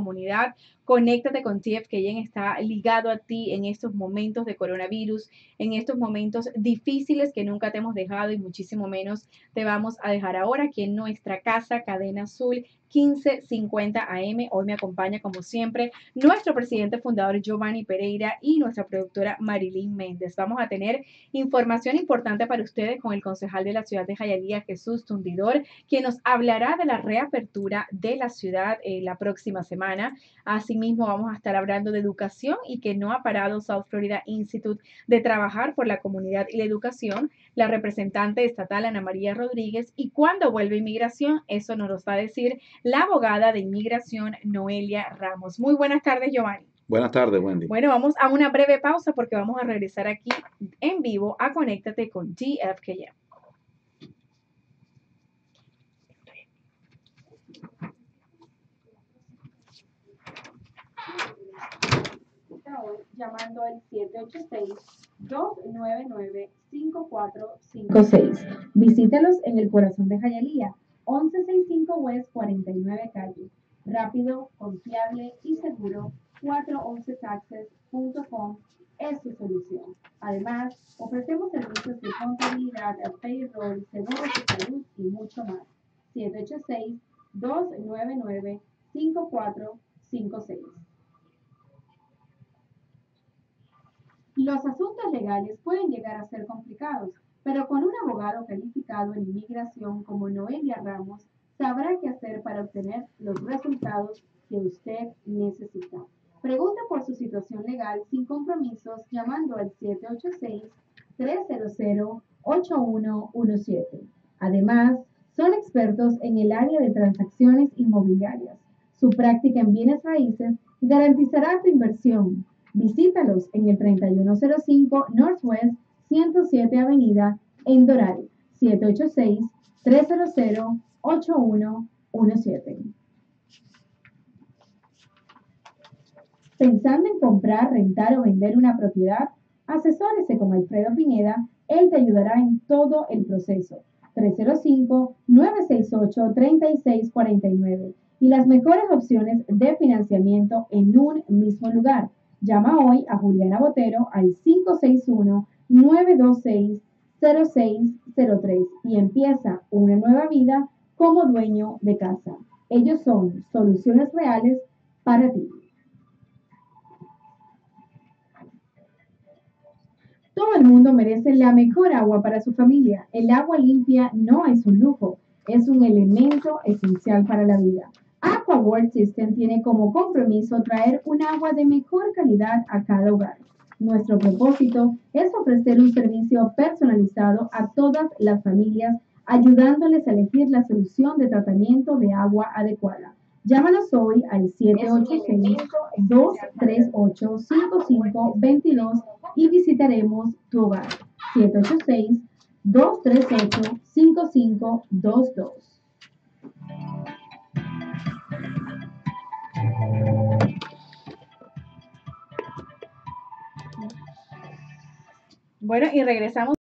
comunidad. Conéctate con TF, que está ligado a ti en estos momentos de coronavirus, en estos momentos difíciles que nunca te hemos dejado y muchísimo menos te vamos a dejar ahora aquí en nuestra casa, Cadena Azul 1550 AM. Hoy me acompaña, como siempre, nuestro presidente fundador Giovanni Pereira y nuestra productora Marilyn Méndez. Vamos a tener información importante para ustedes con el concejal de la ciudad de Jayalía, Jesús Tundidor, quien nos hablará de la reapertura de la ciudad eh, la próxima semana. Asimismo, vamos a estar hablando de educación y que no ha parado South Florida Institute de trabajar por la comunidad y la educación. La representante estatal Ana María Rodríguez y cuándo vuelve inmigración, eso nos lo va a decir la abogada de inmigración Noelia Ramos. Muy buenas tardes, Giovanni. Buenas tardes, Wendy. Bueno, vamos a una breve pausa porque vamos a regresar aquí en vivo a Conéctate con GFKM. Llamando al 786-299-5456. Visítelos en el corazón de Jayalía 1165 West 49 Calle. Rápido, confiable y seguro. 411taxes.com es su solución. Además, ofrecemos servicios de contabilidad, payroll, seguros de salud y mucho más. 786-299-5456. Los asuntos legales pueden llegar a ser complicados pero con un abogado calificado en inmigración como Noelia Ramos, sabrá qué hacer para obtener los resultados que usted necesita. Pregunta por su situación legal sin compromisos llamando al 786-300-8117. Además, son expertos en el área de transacciones inmobiliarias. Su práctica en bienes raíces garantizará tu inversión. Visítalos en el 3105 Northwest 107 Avenida en Doral, 786-300-8117. Pensando en comprar, rentar o vender una propiedad, asesórese con Alfredo Pineda, él te ayudará en todo el proceso. 305-968-3649 y las mejores opciones de financiamiento en un mismo lugar. Llama hoy a Juliana Botero al 561 926-0603 y empieza una nueva vida como dueño de casa. Ellos son soluciones reales para ti. Todo el mundo merece la mejor agua para su familia. El agua limpia no es un lujo, es un elemento esencial para la vida. Aqua World System tiene como compromiso traer un agua de mejor calidad a cada hogar. Nuestro propósito es ofrecer un servicio personalizado a todas las familias, ayudándoles a elegir la solución de tratamiento de agua adecuada. Llámanos hoy al 786-238-5522 y visitaremos tu hogar. 786-238-5522. Bueno, y regresamos.